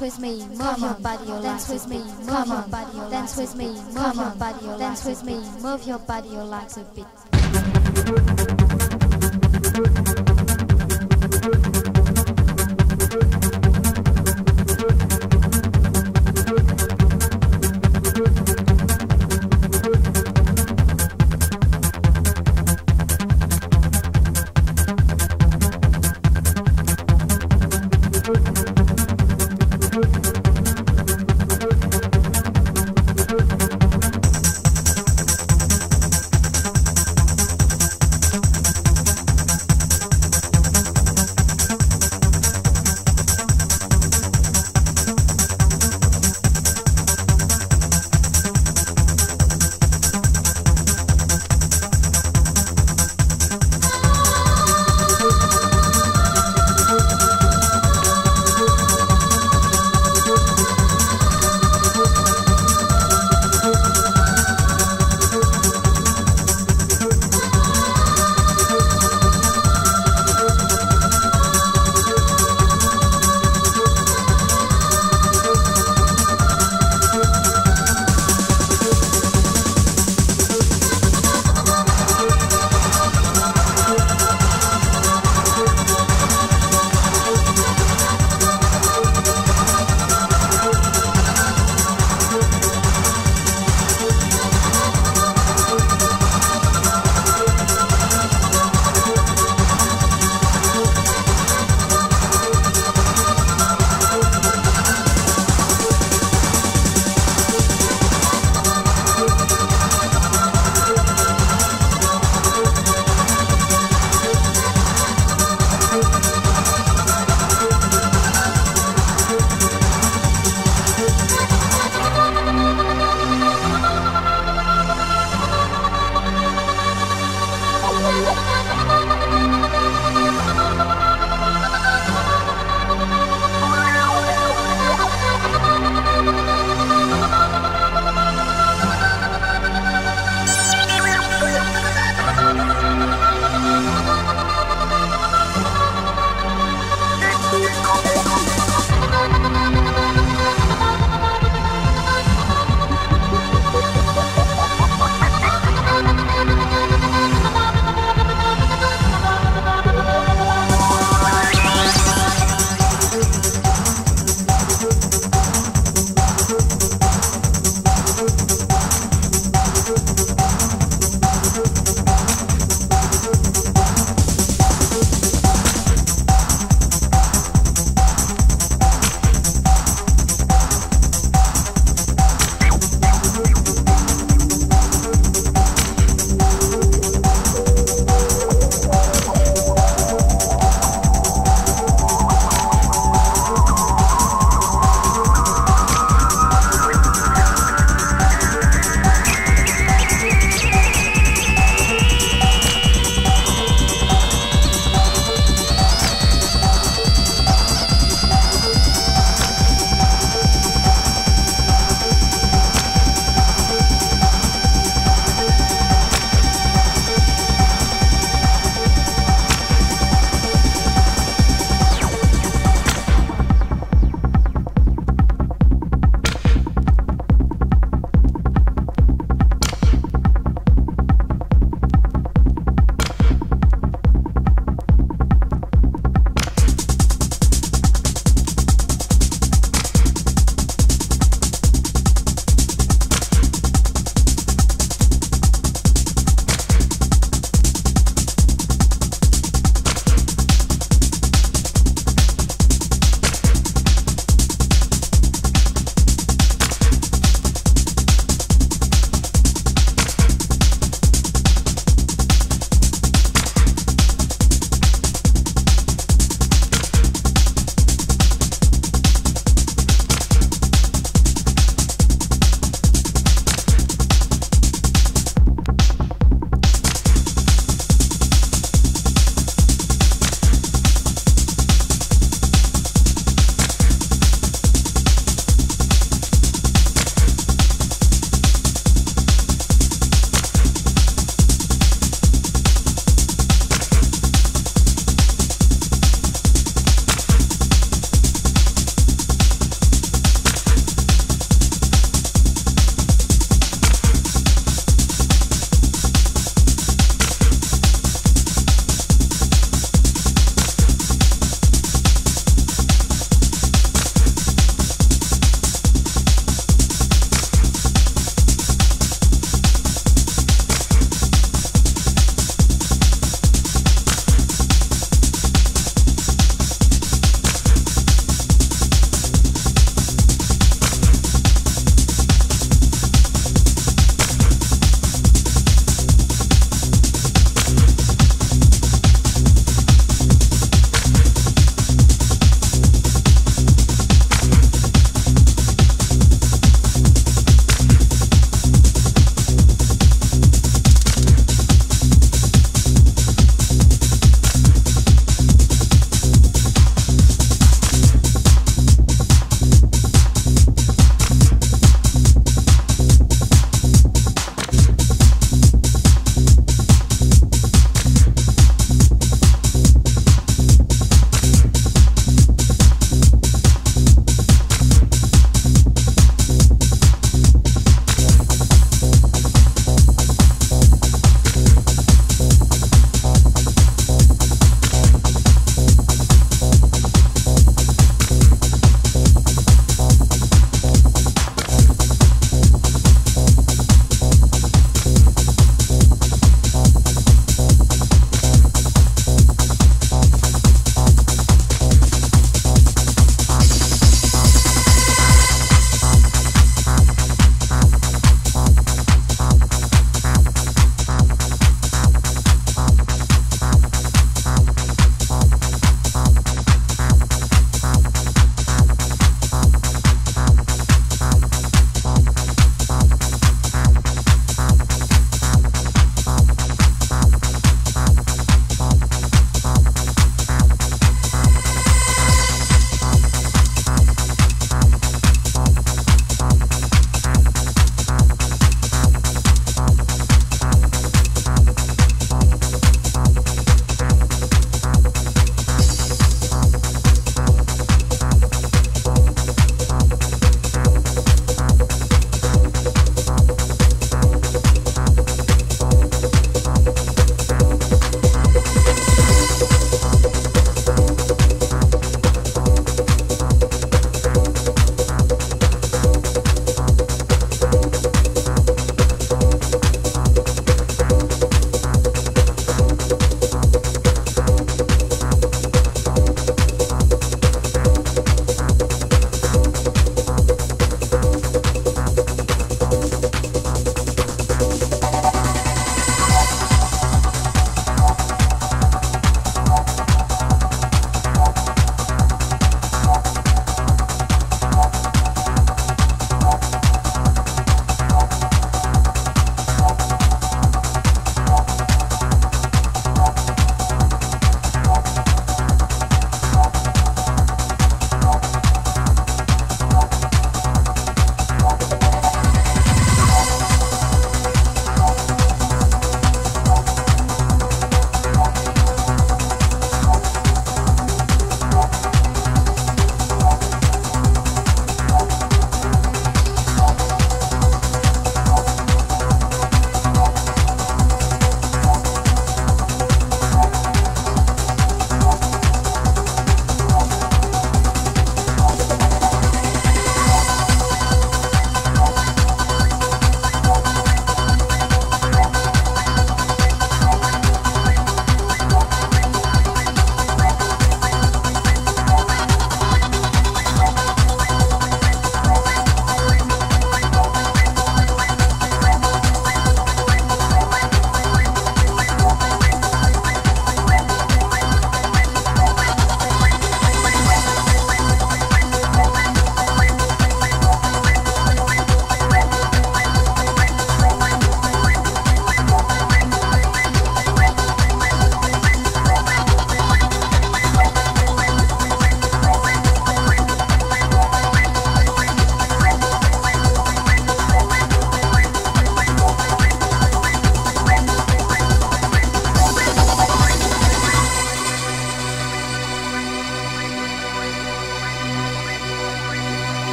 dance with me, move your body, dance with me, move your body, dance with me, move your body, dance with me, move your body, your legs a bit.